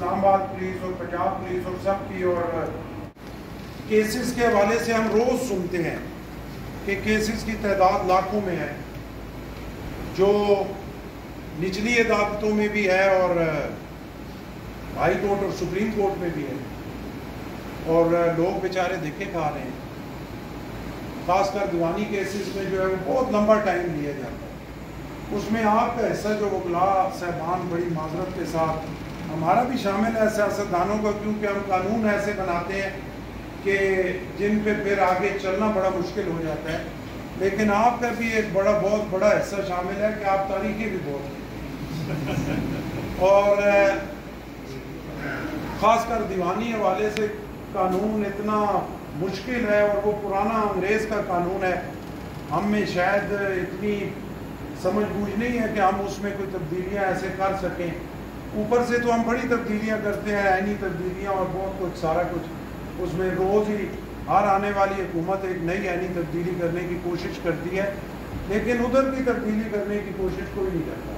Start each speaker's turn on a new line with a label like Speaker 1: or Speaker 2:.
Speaker 1: اسلام آباد پولیس اور پنجاب پولیس اور سب کی اور کیسز کے حوالے سے ہم روز سنتے ہیں کہ کیسز کی تعداد لاکھوں میں ہے، جو نچلی عدالتوں میں بھی ہے اور ہائی کورٹ اور سپریم کورٹ میں بھی ہے۔ اور لوگ بیچارے دیکھے کھا رہے ہیں۔ خاص کر دیوانی کیسز میں جو ہے وہ بہت لمبا ٹائم لیا جاتا ہے۔ اس میں آپ کا حصہ جو وکلا صاحبان بڑی معذرت کے ساتھ ہمارا بھی شامل ہے سیاستدانوں کا، کیونکہ ہم قانون ایسے بناتے ہیں کہ جن پہ پھر آگے چلنا بڑا مشکل ہو جاتا ہے۔ لیکن آپ کا بھی ایک بڑا، بہت بڑا حصہ شامل ہے کہ آپ تاریخی بھی بہت اور، خاص کر دیوانی حوالے سے قانون اتنا مشکل ہے اور وہ پرانا انگریز کا قانون ہے۔ ہم میں شاید اتنی سمجھ بوجھ نہیں ہے کہ ہم اس میں کوئی تبدیلیاں ایسے کر سکیں۔ اوپر سے تو ہم بڑی تبدیلیاں کرتے ہیں، عینی تبدیلیاں اور بہت کچھ، سارا کچھ۔ اس میں روز ہی ہر آنے والی حکومت ایک نئی عینی تبدیلی کرنے کی کوشش کرتی ہے، لیکن ادھر کی تبدیلی کرنے کی کوشش کوئی نہیں کرتا۔